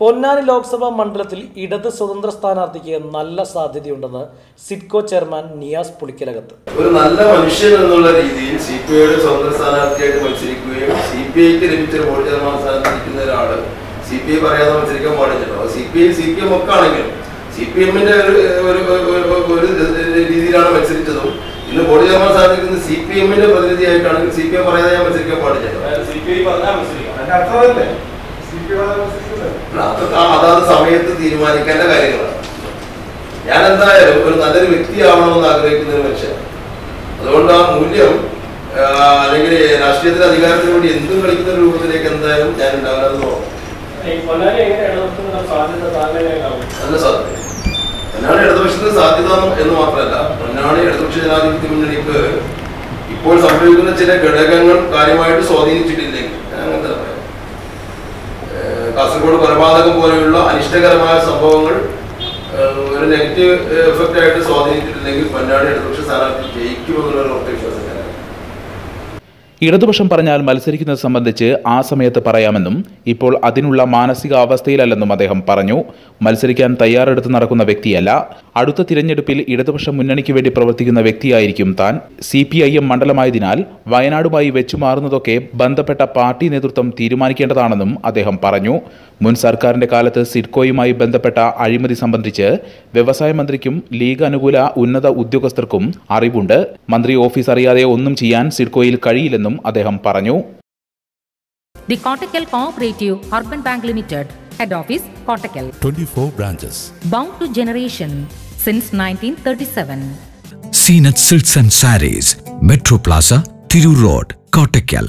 പൊന്നാനി ലോക്സഭാ മണ്ഡലത്തിൽ ഇടത് സ്വതന്ത്ര സ്ഥാനാർത്ഥിക്ക് നല്ല സാധ്യതയുണ്ടെന്ന് സിഡ്കോ ചെയർമാൻ നിയാസ് പുളിക്കലകത്ത്. ഒരു നല്ല മനുഷ്യൻ എന്നുള്ള രീതിയിൽ സി പി ഐയുടെ സ്വതന്ത്ര സ്ഥാനാർത്ഥിയായിട്ട് മത്സരിക്കുകയും സി പി ഐക്ക് ലഭിച്ച വോട്ട് ശതമാനം സ്ഥാനത്ത് ഒരാൾ സി പി ഐ പറയാതെ മത്സരിക്കാൻ പാടില്ലല്ലോ C P I C P M ഒക്കെ ആണെങ്കിലും സി പി എമ്മിന്റെ ഒരു ഒരു രീതിയിലാണ് മത്സരിച്ചതും. ഇന്ന് വോട്ട് ചെയർമാൻ സ്ഥാനത്തിരിക്കുന്ന സി പി എമ്മിന്റെ പ്രതിനിധിയായിട്ടാണെങ്കിൽ സി പി എം പറയാതെ ഞാൻ മത്സരിക്കാൻ പാടില്ലല്ലോ സി പി ഐ പറഞ്ഞാൽ മത്സരിക്കാം അതാത് സമയത്ത് തീരുമാനിക്കേണ്ട കാര്യങ്ങളാണ്. ഞാൻ എന്തായാലും ഒരു നല്ലൊരു വ്യക്തിയാവണമെന്ന് ആഗ്രഹിക്കുന്ന ഒരു മനുഷ്യൻ. അതുകൊണ്ട് ആ മൂല്യം അല്ലെങ്കിൽ രാഷ്ട്രീയത്തിൽ അധികാരത്തിന് വേണ്ടി എന്തും കളിക്കുന്ന ഒരു രൂപത്തിലേക്ക് എന്തായാലും ഞാൻ ഉണ്ടാകാതെ തോന്നുന്നു. നല്ല സാധ്യത. പൊന്നാണി ഇടതുപക്ഷത്തിന് സാധ്യത എന്ന് മാത്രമല്ല പൊന്നാണി ഇടതുപക്ഷ ജനാധിപത്യ മുന്നണിക്ക് ഇപ്പോൾ സംഭവിക്കുന്ന ചില ഘടകങ്ങൾ കാര്യമായിട്ട് സ്വാധീനിച്ചിട്ടില്ലെങ്കിൽ കാസർഗോഡ് കൊലപാതകം പോലെയുള്ള അനിഷ്ടകരമായ സംഭവങ്ങൾ ഒരു നെഗറ്റീവ് എഫക്റ്റ് ആയിട്ട് സ്വാധീനിച്ചിട്ടില്ലെങ്കിൽ പൊന്നാണി ഇടതുപക്ഷ സ്ഥാനാർത്ഥി ജയിക്കുമെന്നുള്ള ഒരു ഉറപ്പ് വിശ്വാസം ഇടതുപക്ഷം പറഞ്ഞാൽ മത്സരിക്കുന്നത് സംബന്ധിച്ച് ആ സമയത്ത് പറയാമെന്നും ഇപ്പോൾ അതിനുള്ള മാനസികാവസ്ഥയിലല്ലെന്നും അദ്ദേഹം പറഞ്ഞു. മത്സരിക്കാൻ തയ്യാറെടുത്ത് നടക്കുന്ന വ്യക്തിയല്ല. അടുത്ത തിരഞ്ഞെടുപ്പിൽ ഇടതുപക്ഷം മുന്നണിക്ക് വേണ്ടി പ്രവർത്തിക്കുന്ന വ്യക്തിയായിരിക്കും താൻ. സി പി ഐ എം മണ്ഡലമായതിനാൽ വയനാടുമായി വെച്ചുമാറുന്നതൊക്കെ ബന്ധപ്പെട്ട പാർട്ടി നേതൃത്വം തീരുമാനിക്കേണ്ടതാണെന്നും അദ്ദേഹം പറഞ്ഞു. മുൻ സർക്കാരിന്റെ കാലത്ത് സിഡ്കോയുമായി ബന്ധപ്പെട്ട അഴിമതി സംബന്ധിച്ച് വ്യവസായ മന്ത്രിക്കും ലീഗ് അനുകൂല ഉന്നത ഉദ്യോഗസ്ഥർക്കും അറിവുണ്ട്. മന്ത്രി ഓഫീസ് അറിയാതെ ഒന്നും ചെയ്യാൻ സിഡ്കോയിൽ കഴിയില്ലെന്നും എന്നും അദ്ദേഹം പറഞ്ഞു. The Kottakkal cooperative bank limited head office Kottakkal. Branches. Bound to generation since silks and sarees metro plaza Tirur road Kottakkal